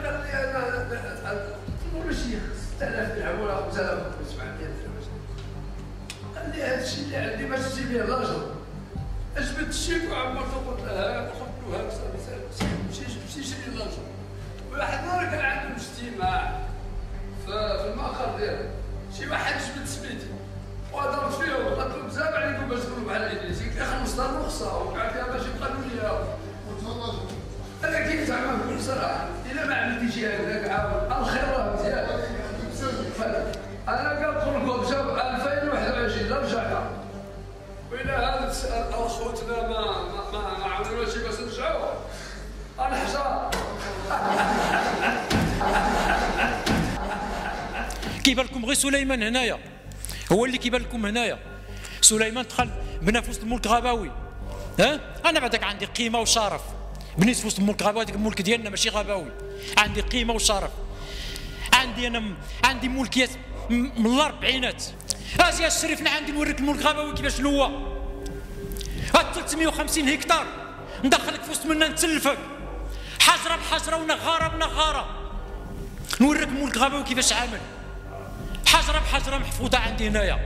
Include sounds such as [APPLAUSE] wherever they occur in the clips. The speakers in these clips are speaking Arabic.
قال لي أنا قلت له شيخ 6000 درهم ولا 5700 درهم قال لي هذا الشيء اللي عندي باش تجيب لي اللاجر أجبد الشيك وعمرته قلت له خذ له هذا مشي مشي شري اللاجر واحد نهار كان عنده اجتماع في المقر ديالو شي واحد جبد سميتي وهضرت فيهم قلت له بزاف عليكم باش تقولوا بحال الانجليزي قلت لي خلصنا الرخصه وقع فيها باش يبقى لي كي زعما بكل صراحة إلا ما عملتيش هكذاك عاود الخير راه مزيان. أنا كنقول لكم شوف 2021 لا رجعنا. وإلا هذا خوتنا ما ما ما, ما عملوش باش نرجعوا [LAUGHS] كيبان لكم غير سليمان هنايا. هو اللي كيبان لكم هنايا. سليمان دخل بنى في وسط الملك غابوي ها؟ أنا بعدك عندي قيمة وشرف. بنيت في وسط الملك غابوي هذاك الملك ديالنا ماشي غابوي عندي قيمة وشرف. عندي أنا. عندي ملكيات من الأربعينات. أجي الشريف أنا عندي نوريك الملك غابوي كيفاش هو هاد 350 هكتار. ندخلك في وسط منا نتلفك. حجرة بحجرة ونغارة بنغارة. نوريك الملك غابوي كيفاش عامل؟ حجرة بحجرة محفوظة عندي هنايا.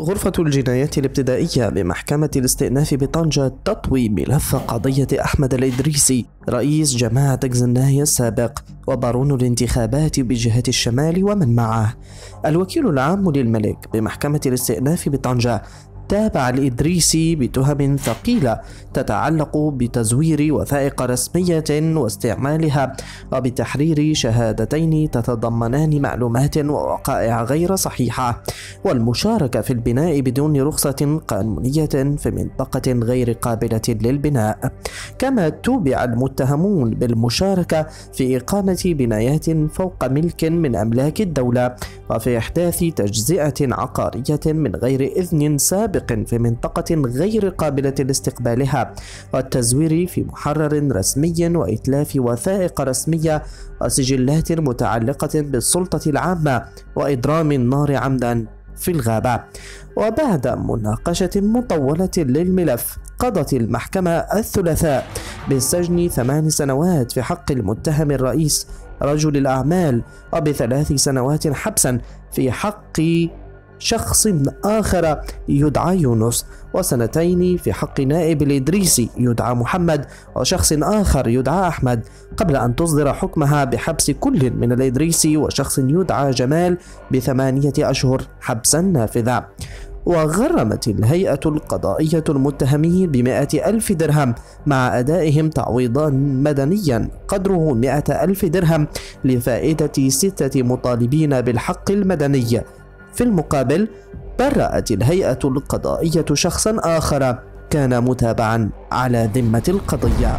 غرفة الجنايات الابتدائية بمحكمة الاستئناف بطنجة تطوي ملف قضية أحمد الإدريسي رئيس جماعة زناهي السابق وبارون الانتخابات بجهة الشمال ومن معه. الوكيل العام للملك بمحكمة الاستئناف بطنجة تابع الإدريسي بتهم ثقيلة تتعلق بتزوير وثائق رسمية واستعمالها وبتحرير شهادتين تتضمنان معلومات ووقائع غير صحيحة. والمشاركة في البناء بدون رخصة قانونية في منطقة غير قابلة للبناء. كما توبع المتهمون بالمشاركة في إقامة بنايات فوق ملك من أملاك الدولة وفي إحداث تجزئة عقارية من غير إذن سابق في منطقة غير قابلة لاستقبالها والتزوير في محرر رسمي وإتلاف وثائق رسمية وسجلات متعلقة بالسلطة العامة وإضرام النار عمدا في الغابة. وبعد مناقشة مطولة للملف قضت المحكمة الثلاثاء بالسجن ثمان سنوات في حق المتهم الرئيس رجل الأعمال وبثلاث سنوات حبسا في حق شخص آخر يدعى يونس وسنتين في حق نائب الإدريسي يدعى محمد وشخص آخر يدعى أحمد. قبل أن تصدر حكمها بحبس كل من الإدريسي وشخص يدعى جمال بثمانية أشهر حبسا نافذا وغرمت الهيئة القضائية المتهمين بمائة ألف درهم مع أدائهم تعويضا مدنيا. قدره مائة ألف درهم لفائدة ستة مطالبين بالحق المدني. في المقابل برأت الهيئة القضائية شخصا آخر كان متابعا على ذمة القضية.